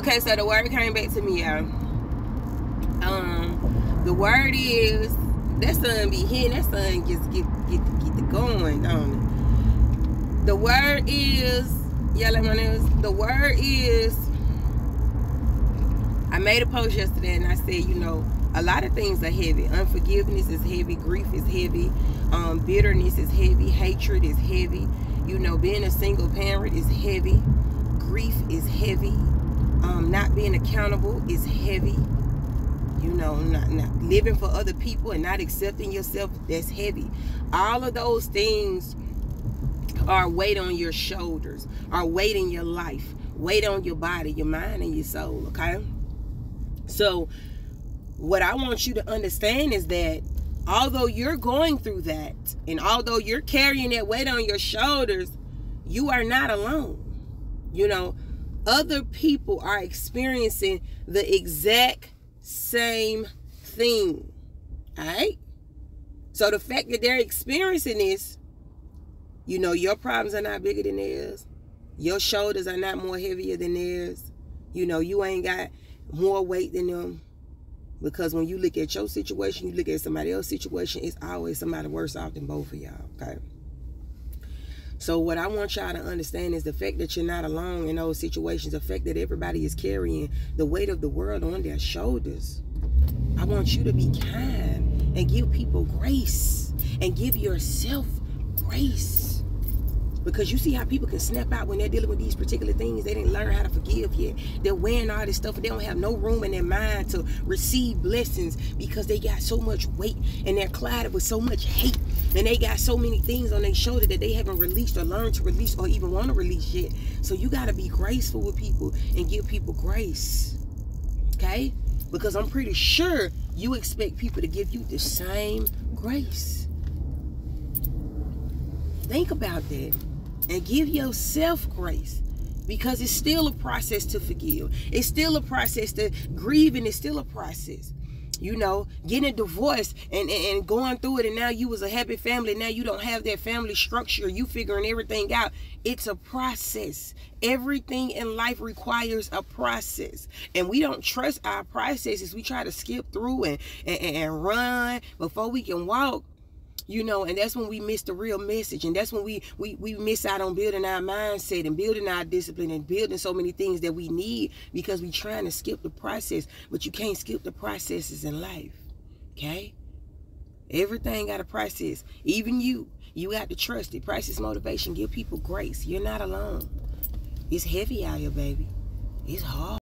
Okay, so the word came back to me, y'all. Um, the word is that sun be hitting. That sun just get get get the going, it? The word is y'all let my nose. The word is. I made a post yesterday and I said, you know, a lot of things are heavy. Unforgiveness is heavy. Grief is heavy. Um, bitterness is heavy. Hatred is heavy. You know, being a single parent is heavy. Grief is heavy um, not being accountable is heavy. You know, not, not living for other people and not accepting yourself, that's heavy. All of those things are weight on your shoulders, are weight in your life, weight on your body, your mind, and your soul, okay? So, what I want you to understand is that although you're going through that, and although you're carrying that weight on your shoulders, you are not alone. You know, other people are experiencing the exact same thing. All right? So the fact that they're experiencing this, you know, your problems are not bigger than theirs. Your shoulders are not more heavier than theirs. You know, you ain't got more weight than them. Because when you look at your situation, you look at somebody else's situation, it's always somebody worse off than both of y'all. Okay. So what I want y'all to understand is the fact that you're not alone in those situations, the fact that everybody is carrying the weight of the world on their shoulders. I want you to be kind and give people grace and give yourself grace. Because you see how people can snap out when they're dealing with these particular things. They didn't learn how to forgive yet. They're wearing all this stuff they don't have no room in their mind to receive blessings because they got so much weight and they're clouded with so much hate. And they got so many things on their shoulder that they haven't released or learned to release or even want to release yet. So you got to be graceful with people and give people grace. Okay? Because I'm pretty sure you expect people to give you the same grace. Think about that and give yourself grace because it's still a process to forgive. It's still a process to grieve and it's still a process. You know, getting divorced and, and, and going through it and now you was a happy family. Now you don't have that family structure. You figuring everything out. It's a process. Everything in life requires a process. And we don't trust our processes. We try to skip through and, and, and run before we can walk you know and that's when we miss the real message and that's when we we we miss out on building our mindset and building our discipline and building so many things that we need because we trying to skip the process but you can't skip the processes in life okay? Everything got a process. Even you you got to trust it. Priceless Motivation. Give people grace. You're not alone. It's heavy out here baby. It's hard